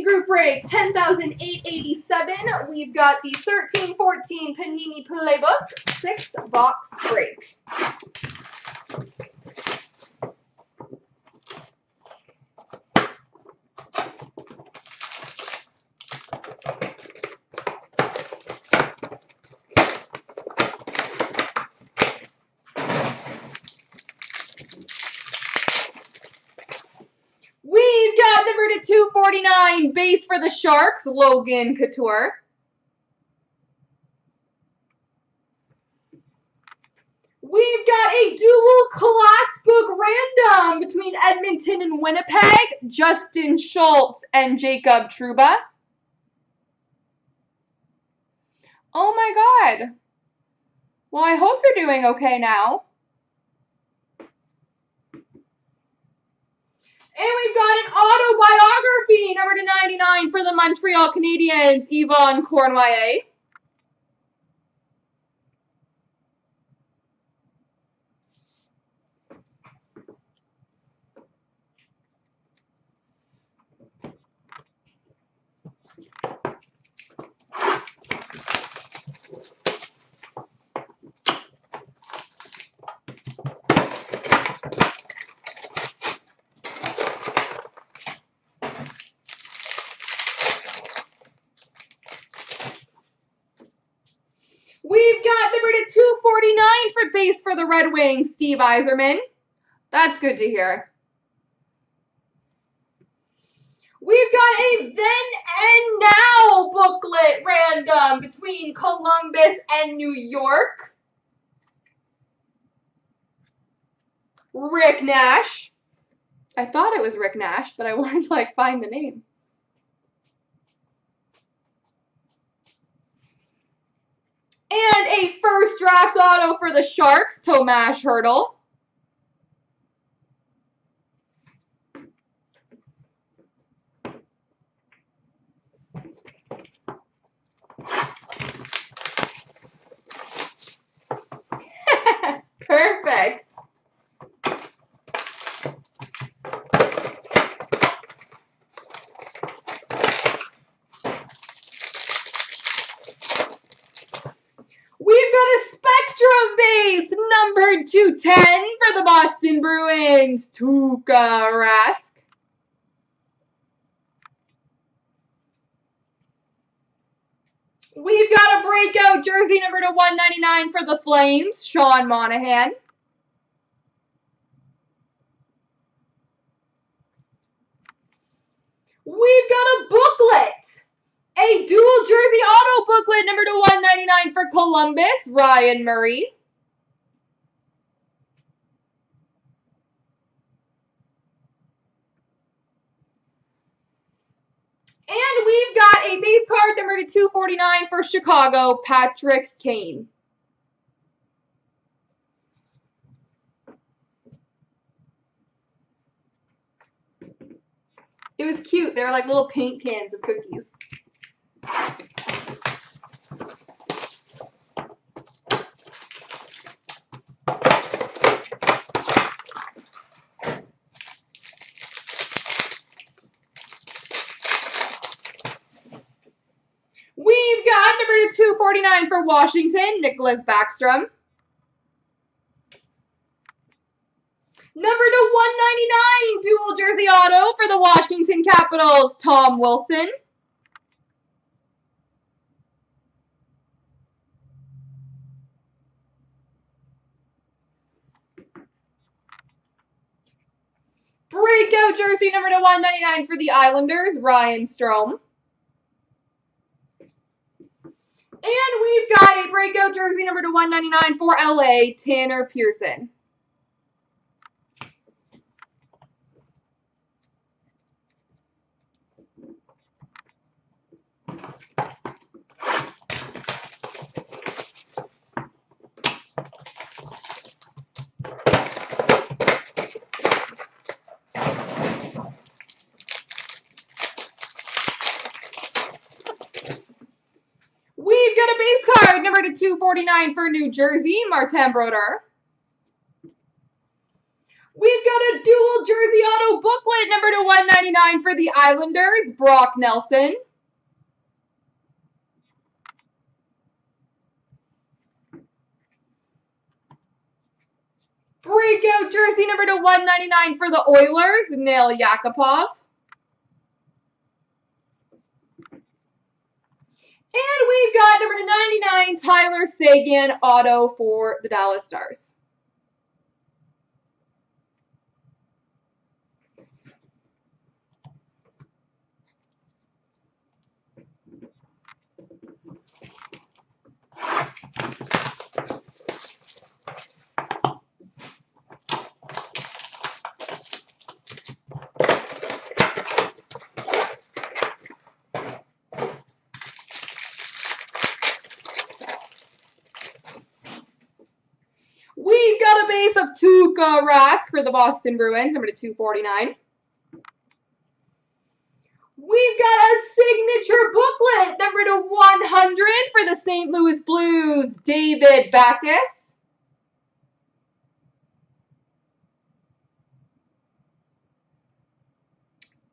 Group Break 10,887. We've got the 1314 Panini Playbook, six box break. We've got number to 249, base for the Sharks, Logan Couture. We've got a dual class book random between Edmonton and Winnipeg, Justin Schultz and Jacob Trouba. Oh my god. Well, I hope you're doing okay now. And we've got an autobiography, number to 99 for the Montreal Canadiens, Yvan Cournoyer. We've got number to 249 for base for the Red Wings, Steve Yzerman. That's good to hear. We've got a then and now booklet random between Columbus and New York. Rick Nash. I thought it was Rick Nash, but I wanted to like find the name. And first draft auto for the Sharks, Tomas Hertl. Perfect. We've got a Spectrum base, number 210 for the Boston Bruins, Tuukka Rask. We've got a breakout jersey number to 199 for the Flames, Sean Monahan. We've got a booklet. A dual jersey auto booklet number to 199 for Columbus, Ryan Murray. And we've got a base card number to 249 for Chicago, Patrick Kane. It was cute. They were like little paint cans of cookies. We've got number to 249 for Washington, Nicholas Backstrom. Number to 199, dual jersey auto for the Washington Capitals, Tom Wilson. Breakout jersey number to 199 for the Islanders, Ryan Strome. And we've got a breakout jersey number to 199 for LA, Tanner Pearson. We've got a base card, number to 249 for New Jersey, Martin Brodeur. We've got a dual jersey auto booklet, number to 199 for the Islanders, Brock Nelson. Breakout jersey number to 199 for the Oilers, Nail Yakupov. And we've got number to 99, Tyler Seguin, auto for the Dallas Stars. We've got a base of Tuukka Rask for the Boston Bruins, number to 249. We've got a signature booklet, number to 100 for the St. Louis Blues, David Backes.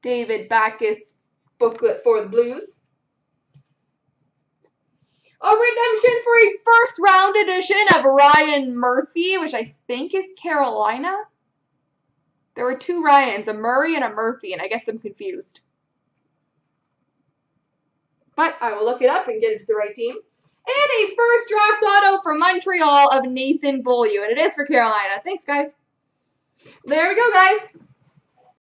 David Backes booklet for the Blues. A redemption for a first round edition of Ryan Murphy, which I think is Carolina. There were two Ryans, a Murray and a Murphy, and I get them confused. But I will look it up and get it to the right team. And a first draft auto for Montreal of Nathan Beaulieu, and it is for Carolina. Thanks, guys. There we go, guys.